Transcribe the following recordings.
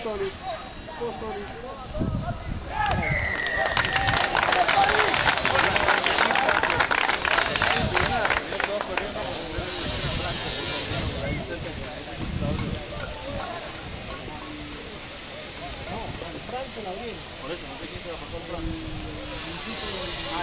Tranqui,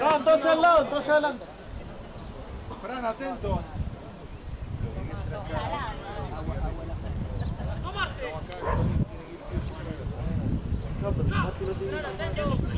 No, entonces al lado, entonces adelante. Fran, atento. No, pero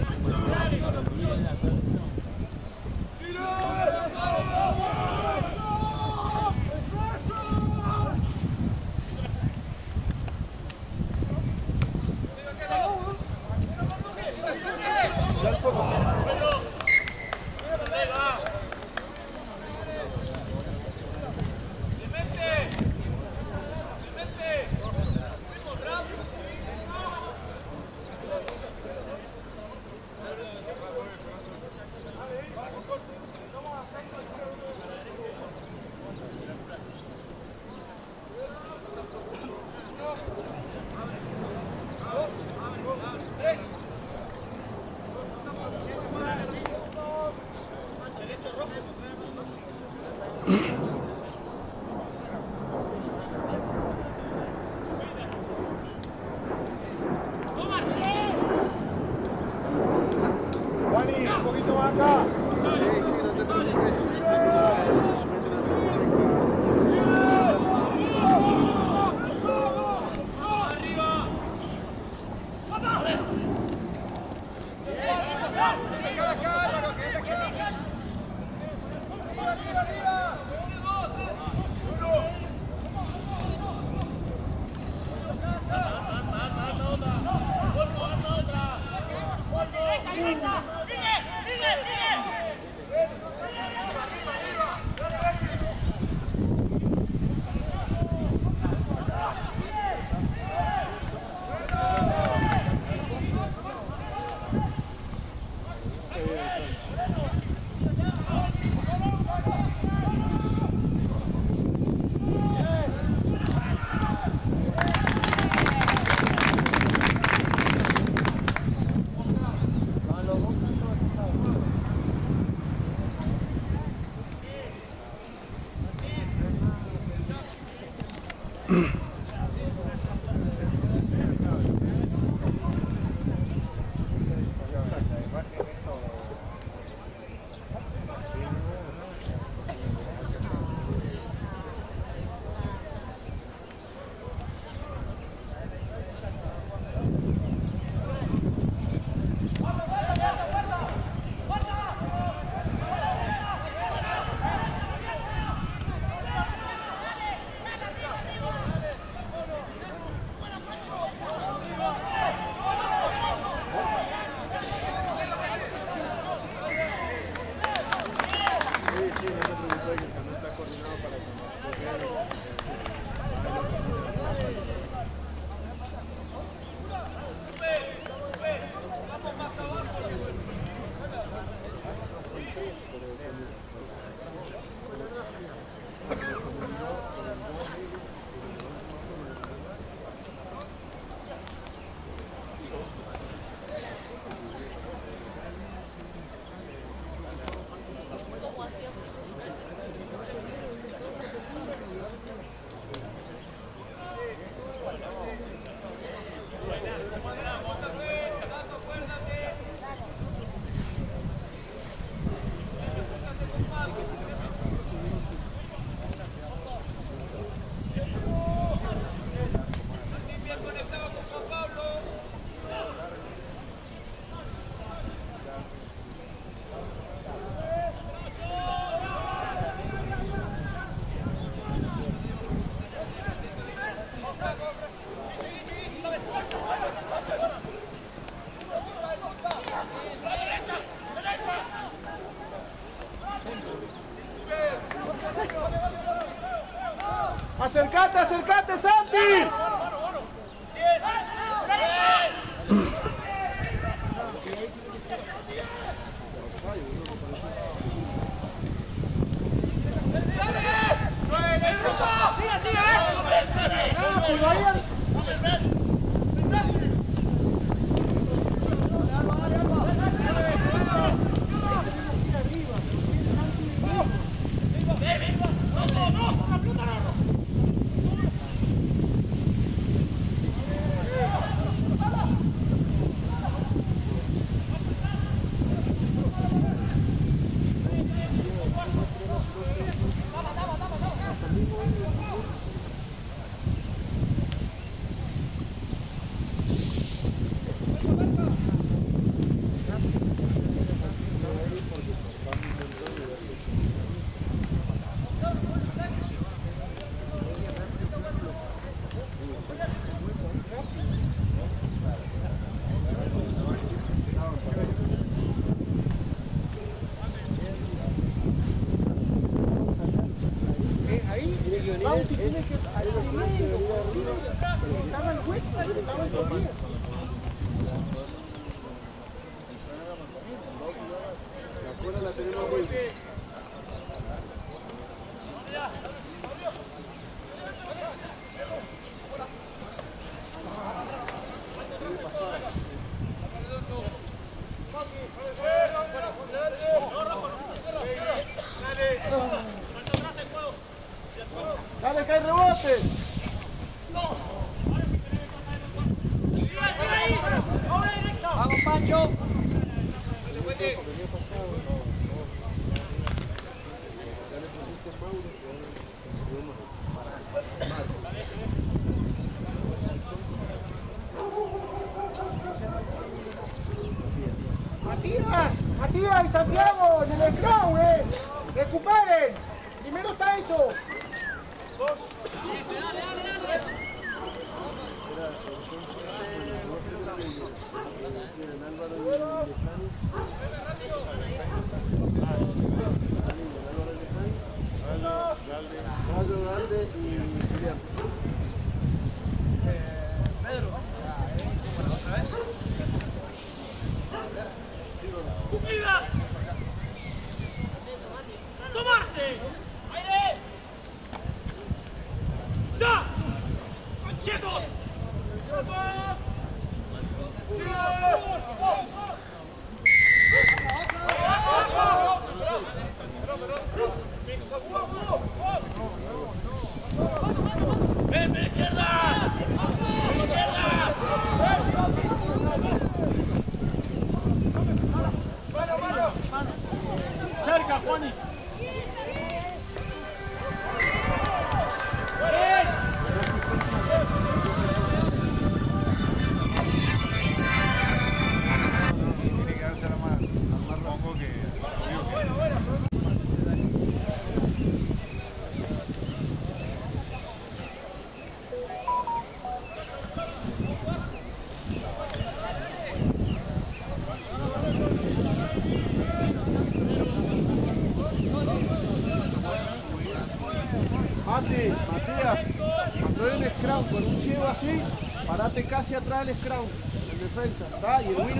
del scrum, en defensa. Y el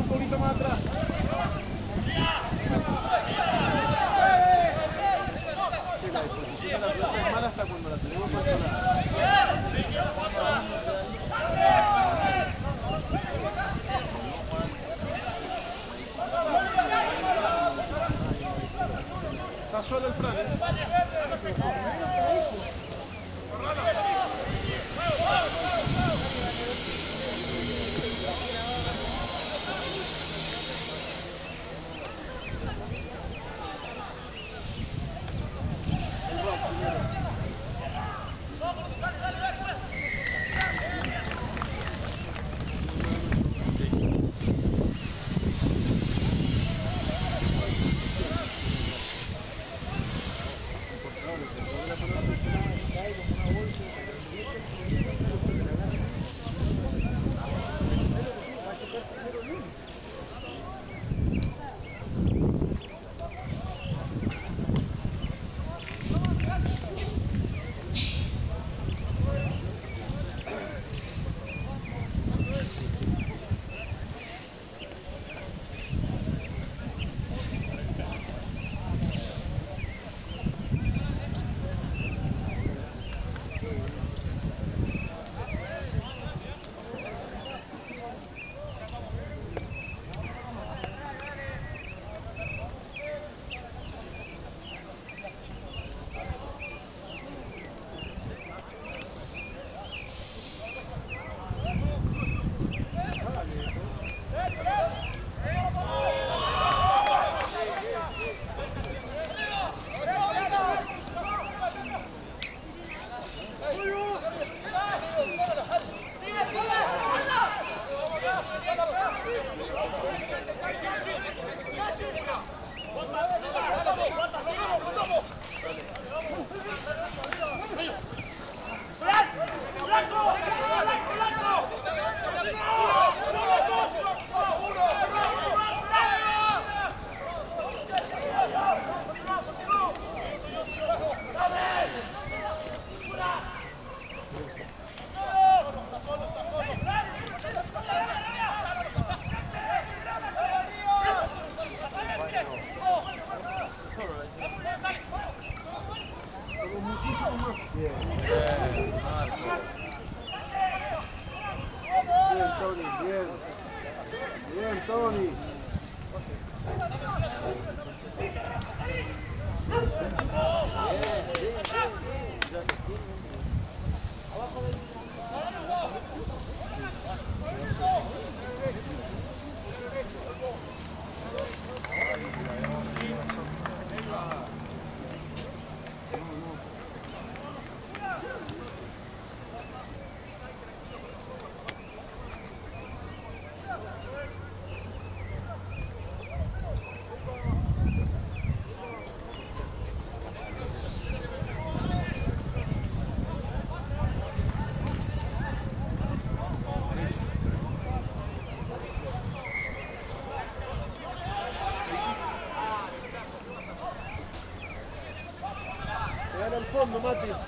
Mamati.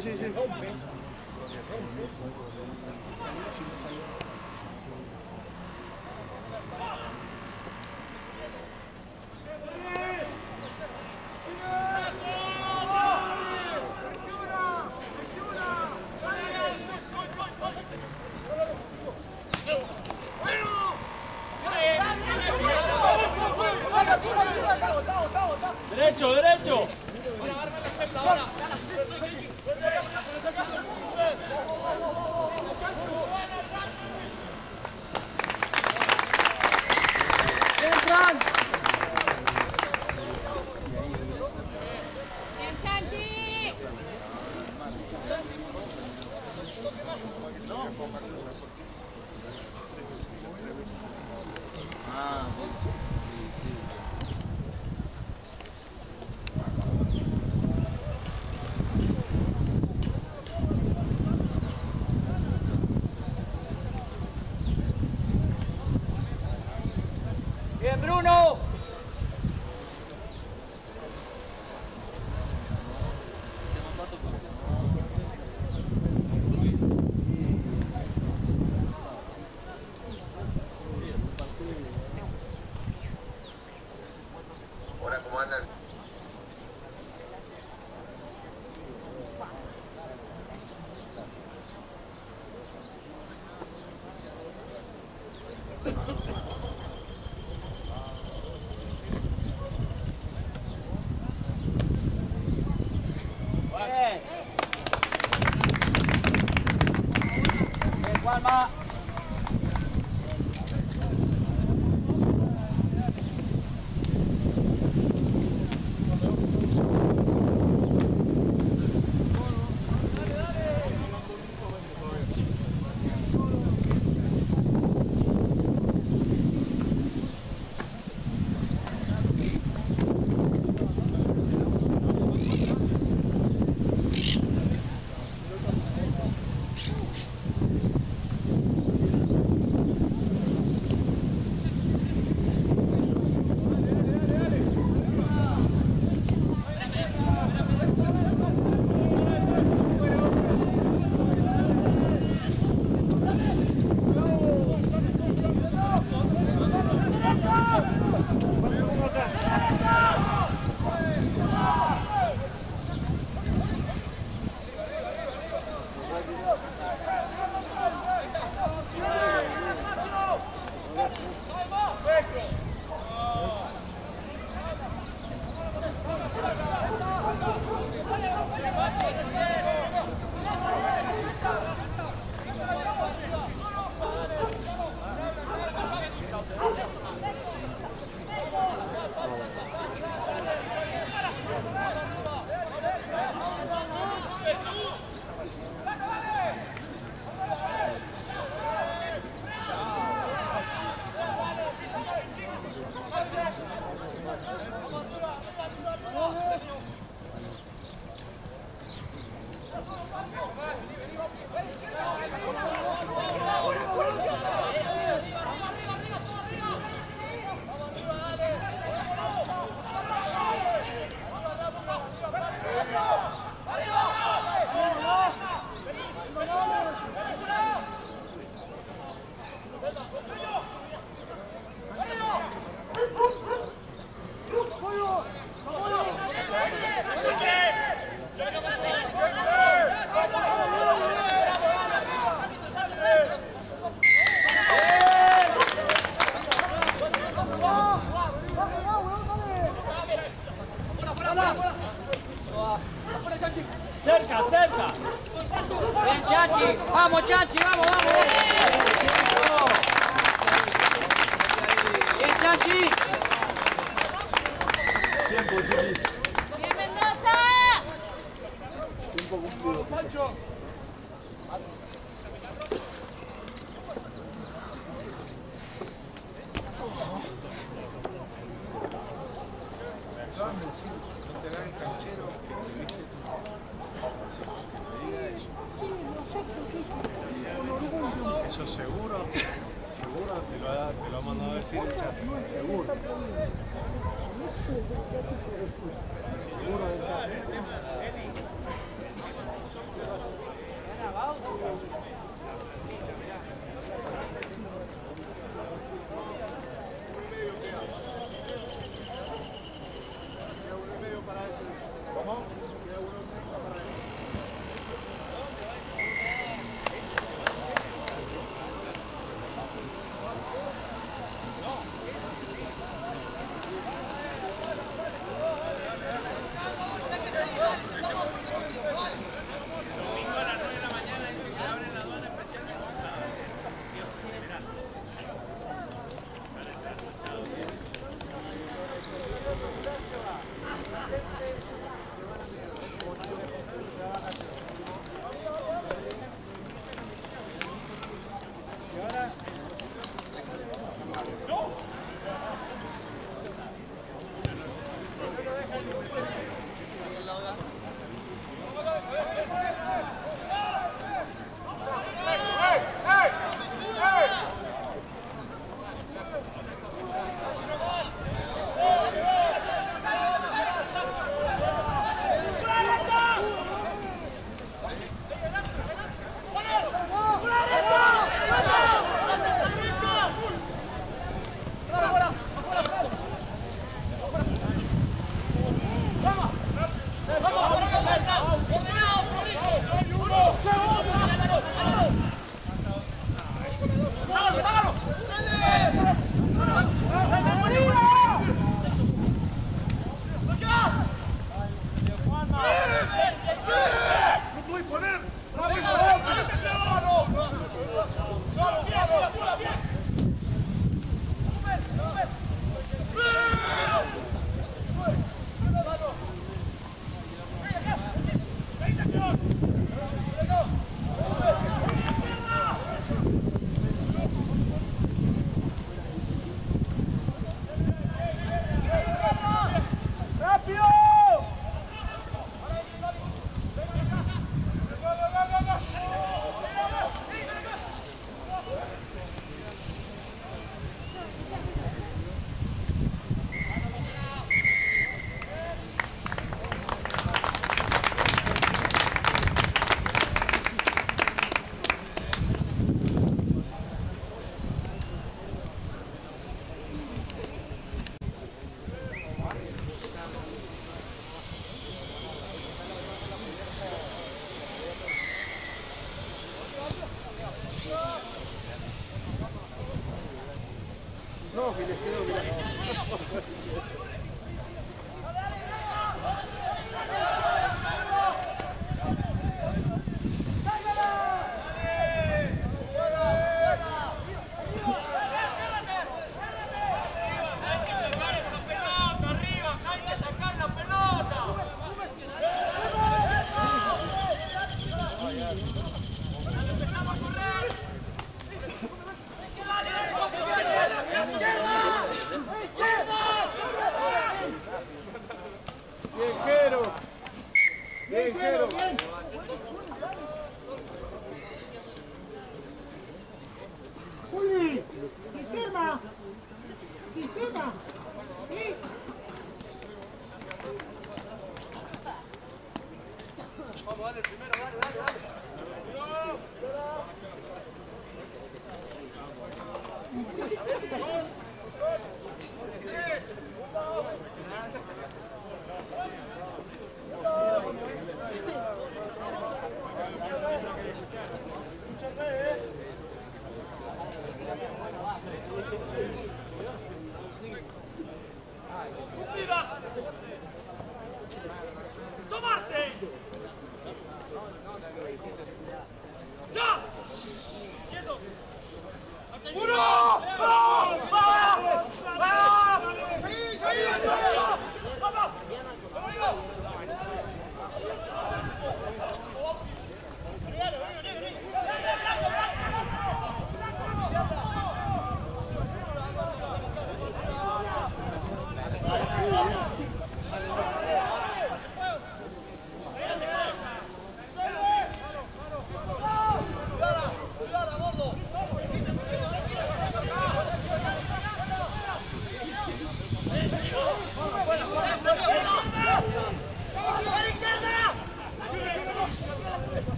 Sí, sí,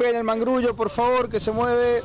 golpeen el mangrullo, por favor, que se mueve.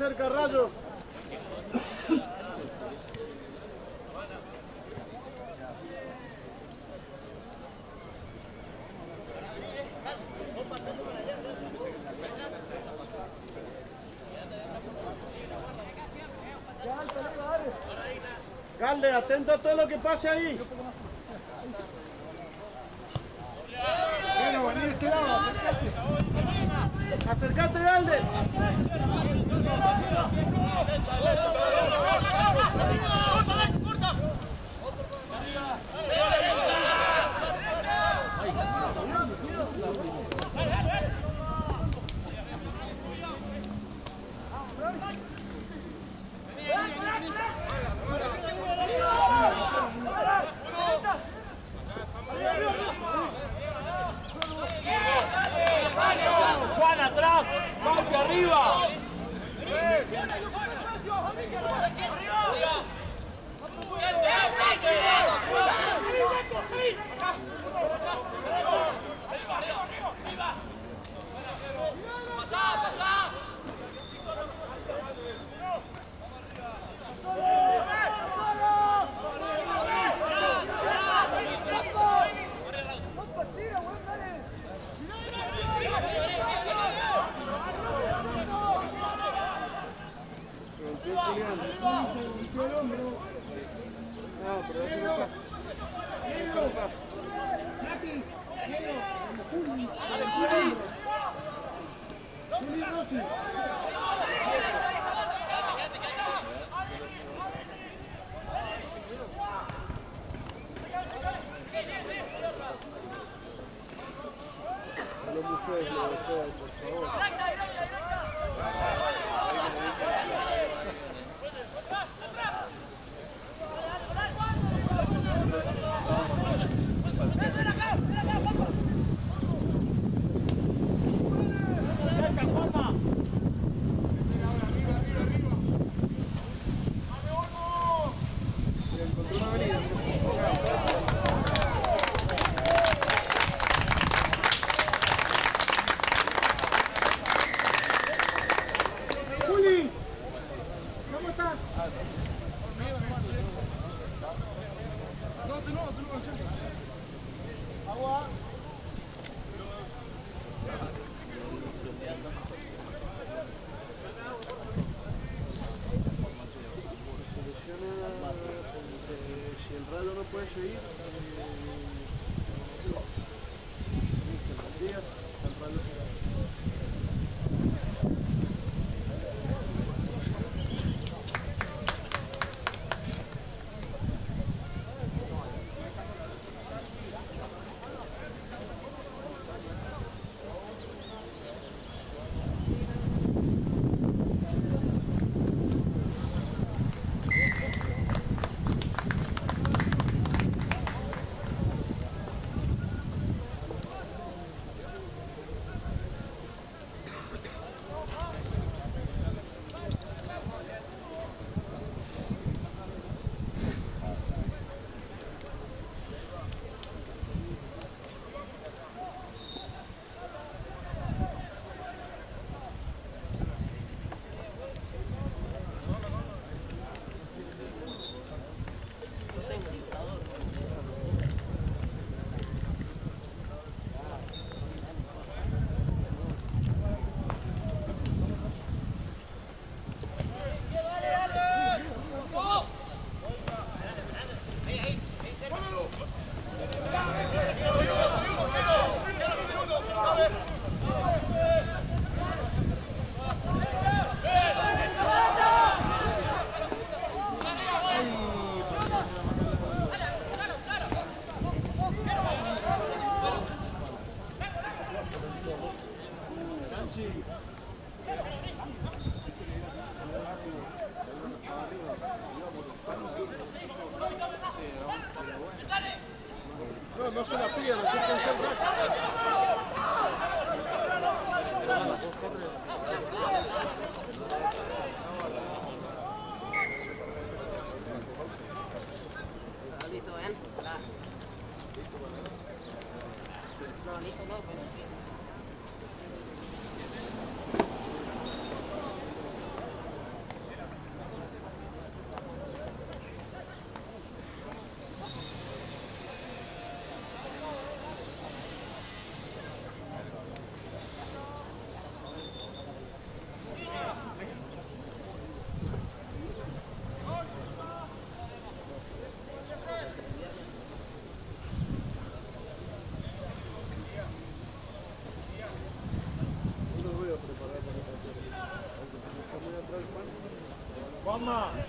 cerca, rayos. Galde, atento a todo lo que pase ahí. Mama.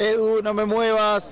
Edu, no me muevas.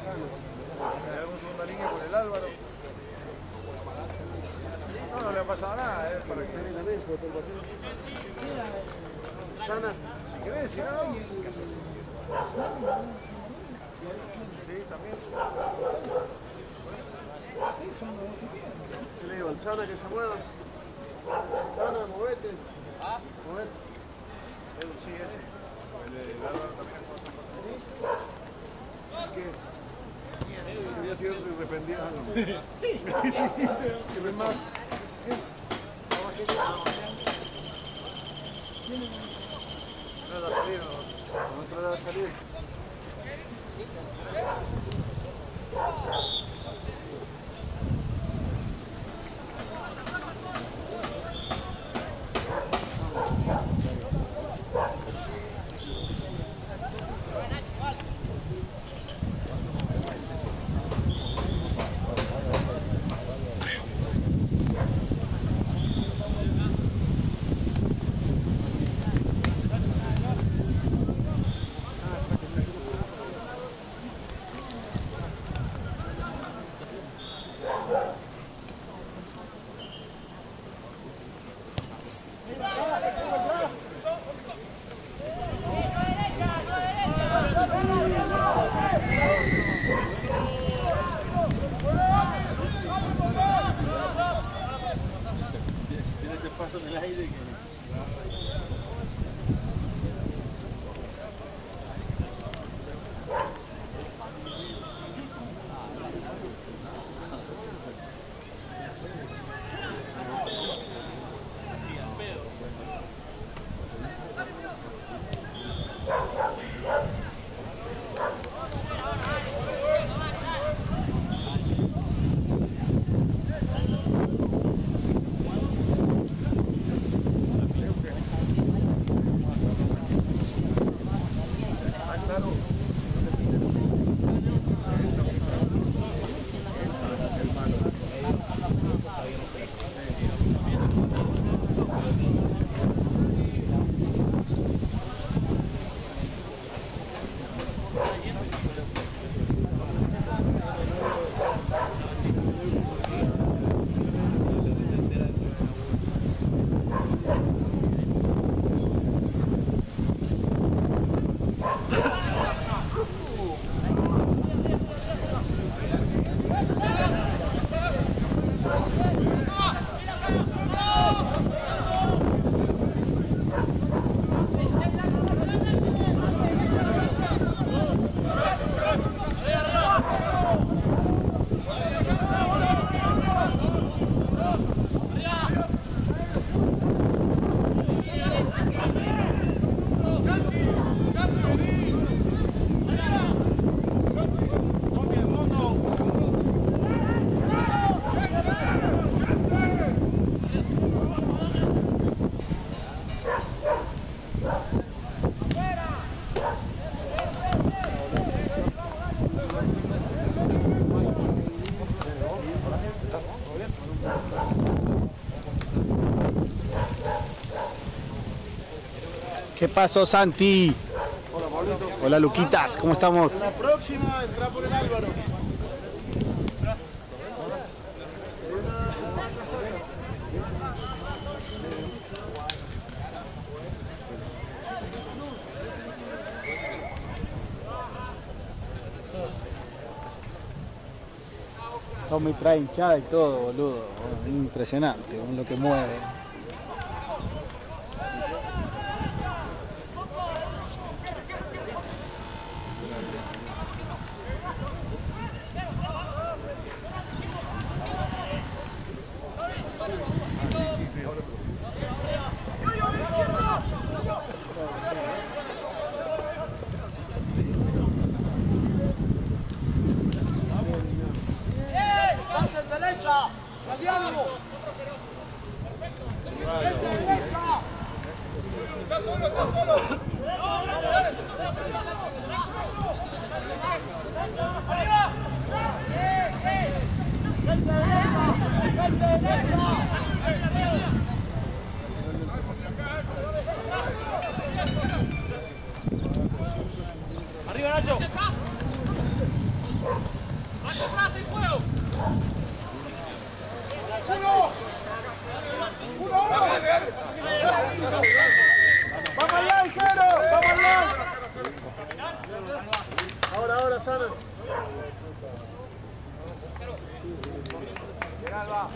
Una línea con el Álvaro. No, no le ha pasado nada, eh, para que. Sana, si querés, si no, Sí, también. ¿Qué le digo? Al Sana que se mueva. Sana, movete. Movete. Edu, sí, ese. El, Álvaro también jugado. ¿Qué? Quería ser arrepentida. Sí. ¿Qué ves más? No va a salir, no. No va ¿Qué pasó, Santi? Hola, Luquitas, ¿cómo estamos? La próxima entra por el Álvaro. Tommy trae hinchada y todo, boludo. Impresionante, lo que mueve. Arriba Nacho. Nacho, atrás y fuego. ¡Vamos allá, Ijero! ¡Vamos allá! Ahora, ahora, Sara. Alba.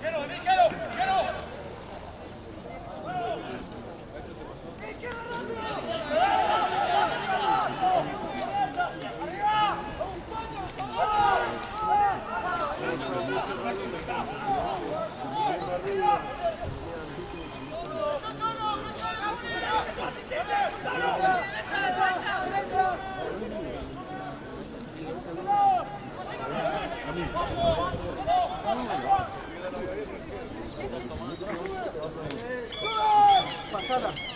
Quiero, quiero, quiero. 하다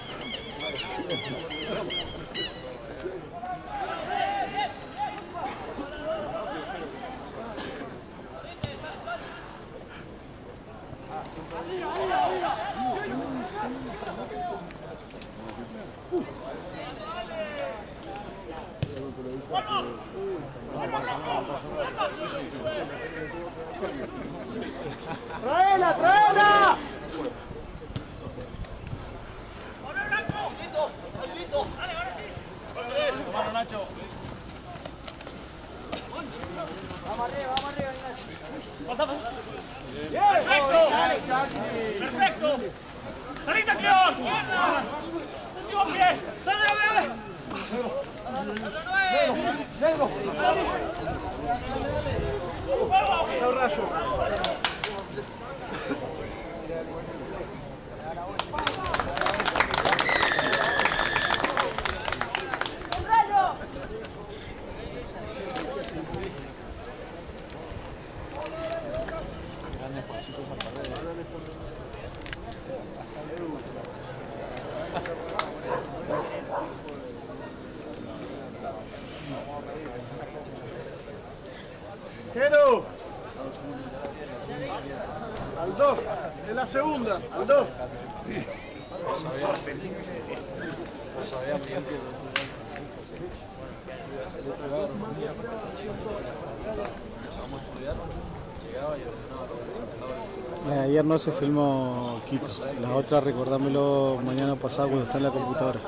Ayer no se filmó Quito. La otra recordámelo mañana pasado cuando está en la computadora.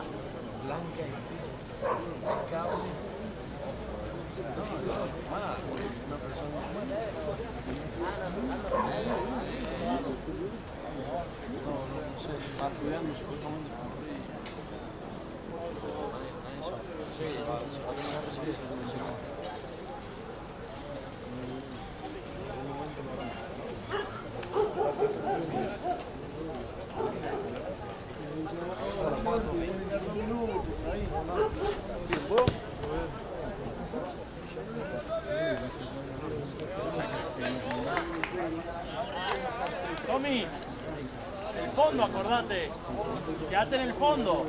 Tommy, el acordate. Quédate en el fondo.